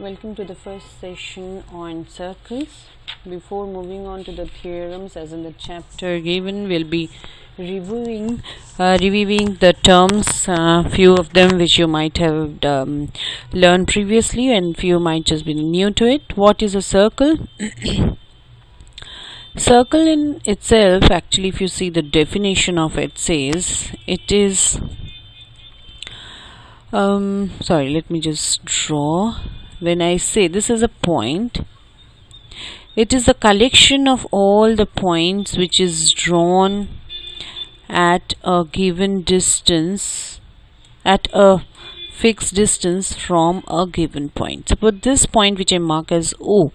Welcome to the first session on circles. Before moving on to the theorems, as in the chapter given, we'll be reviewing uh, reviewing the terms. Uh, few of them which you might have um, learned previously, and few might just be new to it. What is a circle? circle in itself, actually, if you see the definition of it, says it is. Um, sorry, let me just draw when I say this is a point. It is a collection of all the points which is drawn at a given distance at a fixed distance from a given point. Suppose this point which I mark as O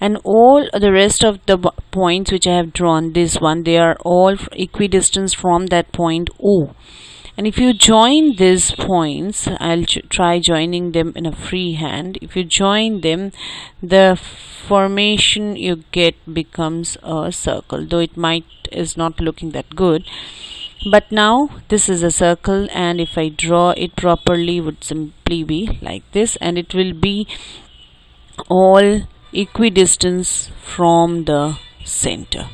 and all the rest of the points which I have drawn this one they are all equidistant from that point O and if you join these points I'll try joining them in a free hand. If you join them the formation you get becomes a circle though it might is not looking that good. But now this is a circle and if I draw it properly would simply be like this. And it will be all equidistance from the center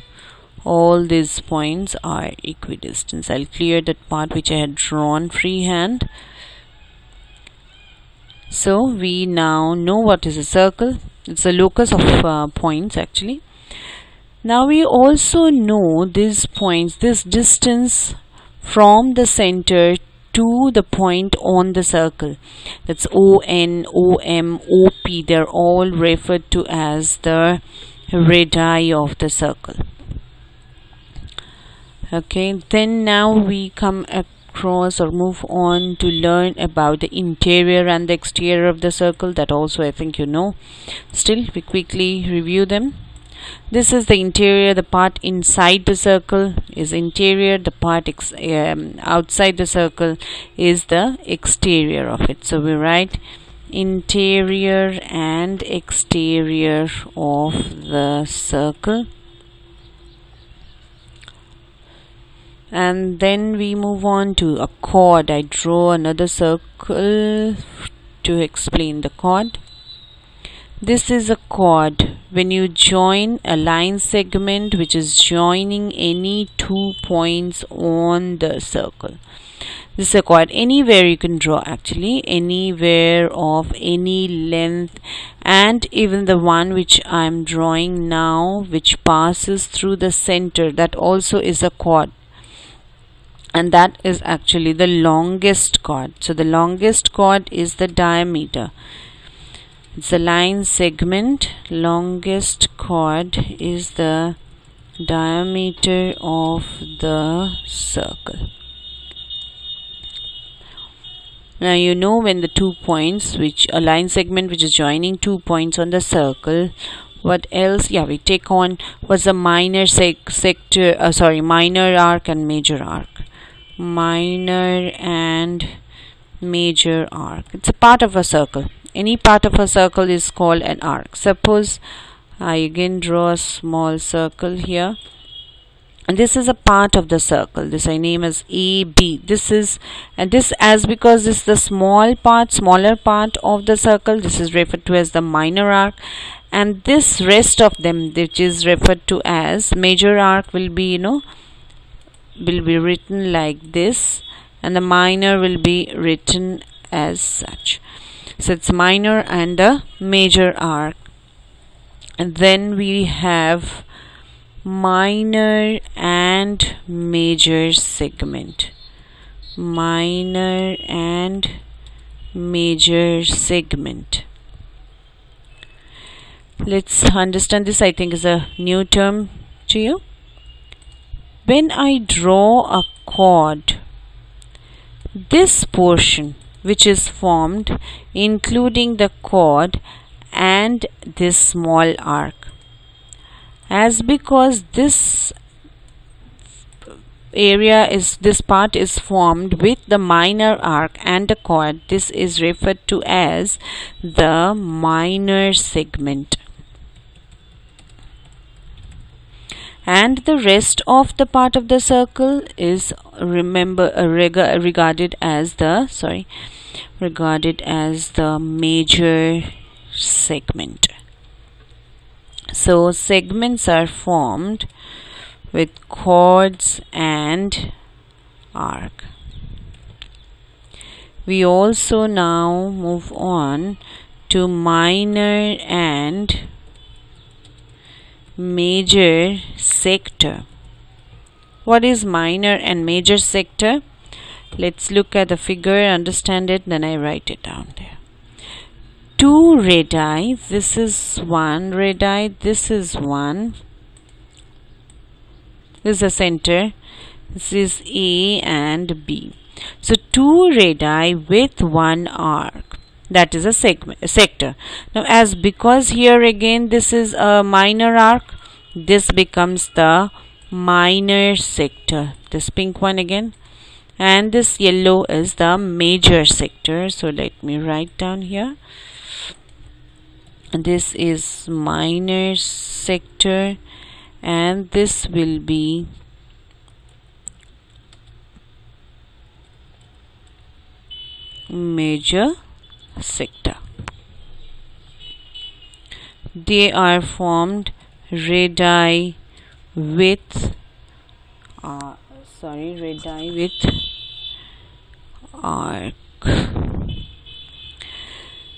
all these points are equidistant. I'll clear that part which I had drawn freehand. So we now know what is a circle. It's a locus of uh, points actually. Now we also know these points this distance from the center to the point on the circle. That's ON, OM, OP they're all referred to as the radii of the circle okay then now we come across or move on to learn about the interior and the exterior of the circle that also I think you know. Still we quickly review them. This is the interior the part inside the circle is interior the part um, outside the circle is the exterior of it. So we write interior and exterior of the circle and then we move on to a chord. I draw another circle to explain the chord. This is a chord. When you join a line segment which is joining any two points on the circle. This is a chord anywhere you can draw actually. Anywhere of any length. And even the one which I'm drawing now which passes through the center that also is a chord and that is actually the longest chord. So the longest chord is the diameter. It's a line segment. Longest chord is the diameter of the circle. Now you know when the two points which a line segment which is joining two points on the circle what else? Yeah we take on was a minor sec sector uh, sorry minor arc and major arc minor and major arc. It's a part of a circle. Any part of a circle is called an arc. Suppose I again draw a small circle here. And this is a part of the circle. This I name as AB this is and this as because this is the small part smaller part of the circle this is referred to as the minor arc. And this rest of them which is referred to as major arc will be you know will be written like this and the minor will be written as such. So it's minor and a major arc. And then we have minor and major segment. Minor and major segment. Let's understand this I think is a new term to you when I draw a chord this portion which is formed including the chord and this small arc. As because this area is this part is formed with the minor arc and the chord this is referred to as the minor segment and the rest of the part of the circle is remember uh, reg regarded as the sorry regarded as the major segment. So segments are formed with chords and arc. We also now move on to minor and major sector. What is minor and major sector? Let's look at the figure understand it then I write it down there. Two radii this is one radii this is one. This is the center. This is A and B. So two radii with one arc that is a segment sector. Now as because here again this is a minor arc this becomes the minor sector. This pink one again. And this yellow is the major sector. So let me write down here. This is minor sector. And this will be major sector. They are formed radii with uh, sorry radii with arc.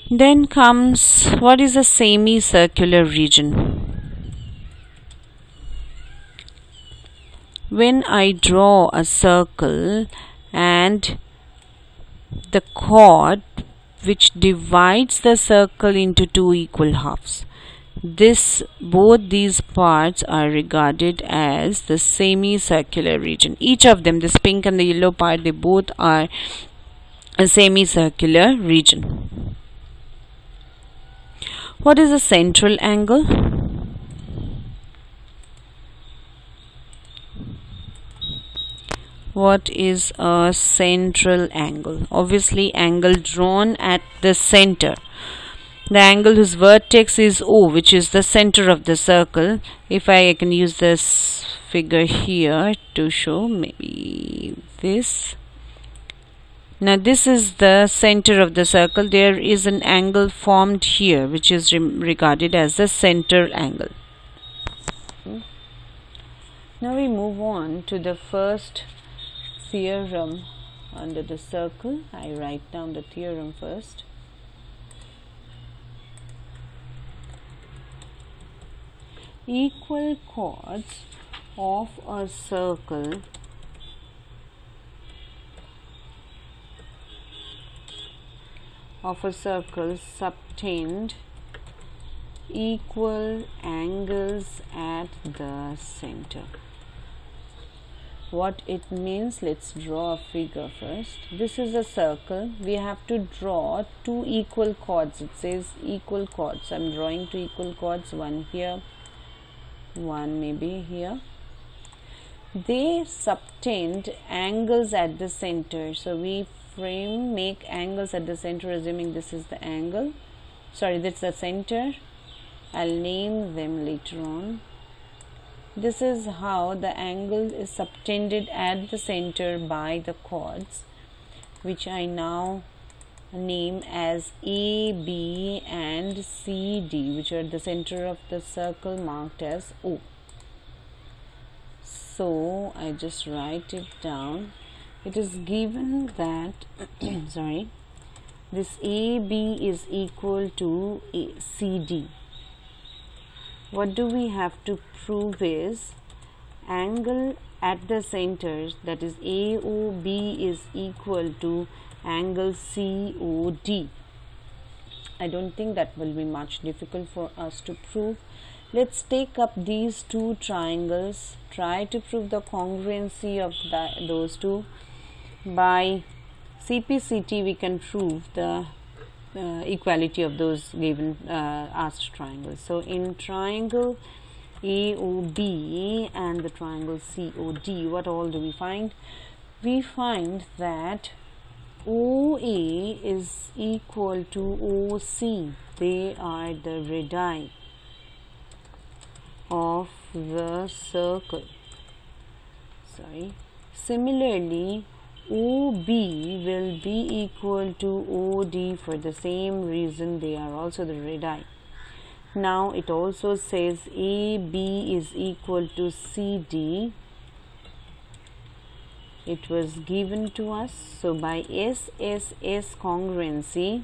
Then comes what is a semicircular region? When I draw a circle and the chord which divides the circle into two equal halves. This both these parts are regarded as the semicircular region. Each of them, this pink and the yellow part, they both are a semicircular region. What is a central angle? What is a central angle? Obviously angle drawn at the center. The angle whose vertex is O which is the center of the circle. If I, can use this figure here to show maybe this. Now this is the center of the circle. There is an angle formed here which is re regarded as the center angle. Now we move on to the first theorem under the circle. I write down the theorem first. Equal chords of a circle of a circle subtend equal angles at the center what it means let's draw a figure first. This is a circle. We have to draw two equal chords. It says equal chords. I'm drawing two equal chords one here one maybe here. They subtend angles at the center. So we frame make angles at the center assuming this is the angle. Sorry that's the center. I'll name them later on this is how the angle is subtended at the center by the chords which I now name as A, B and C, D which are the center of the circle marked as O. So I just write it down. It is given that sorry this AB is equal to CD what do we have to prove is angle at the centers that is AOB is equal to angle COD. I don't think that will be much difficult for us to prove. Let's take up these two triangles, try to prove the congruency of those two. By CPCT we can prove the uh, equality of those given uh, asked triangles. So in triangle AOB and the triangle COD, what all do we find? We find that OA is equal to OC. They are the radii of the circle. Sorry. Similarly, OB will be equal to OD for the same reason they are also the radii. Now it also says AB is equal to CD. It was given to us. So by SSS congruency,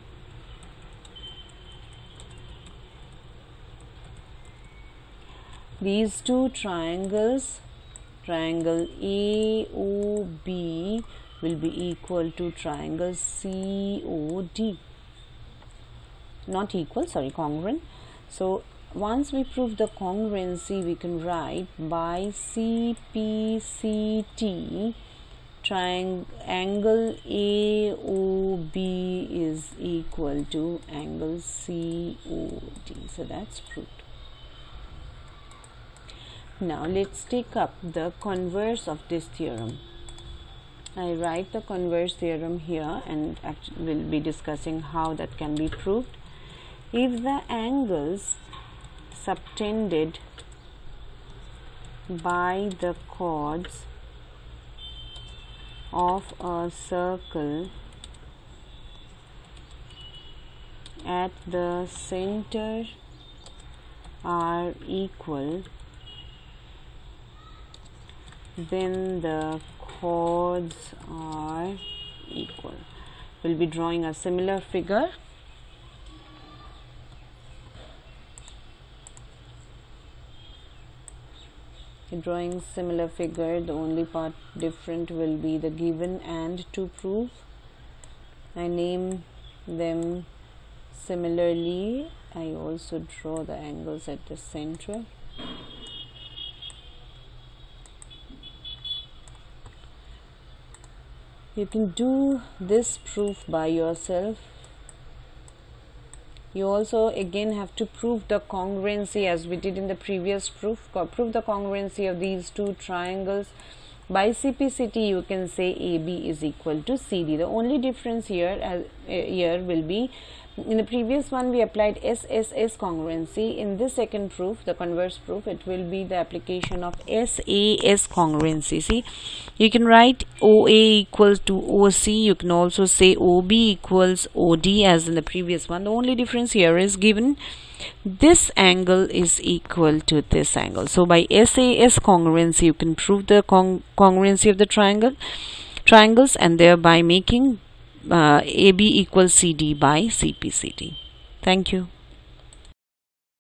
these two triangles, triangle AOB will be equal to triangle COD not equal sorry congruent. So once we prove the congruency we can write by CPCT triangle angle AOB is equal to angle COD so that's proved now let's take up the converse of this theorem I write the converse theorem here and we'll be discussing how that can be proved. If the angles subtended by the chords of a circle at the center are equal then the chords are equal. We'll be drawing a similar figure. Drawing similar figure, the only part different will be the given and to prove. I name them similarly. I also draw the angles at the center. You can do this proof by yourself. You also again have to prove the congruency as we did in the previous proof. Prove the congruency of these two triangles. By CPCT you can say AB is equal to CD the only difference here as, uh, here will be in the previous one we applied SSS congruency. In this second proof the converse proof it will be the application of SAS congruency. See you can write OA equals to OC you can also say OB equals OD as in the previous one. The only difference here is given this angle is equal to this angle. So by SAS congruency you can prove the con congruency of the triangle triangles and thereby making uh, AB equals CD by CPCT. Thank you.